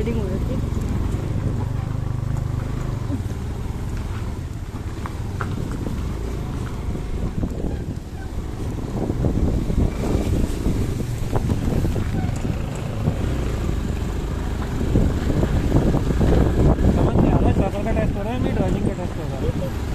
राइडिंग हो रही थी ड्राइविंग का टेस्ट होगा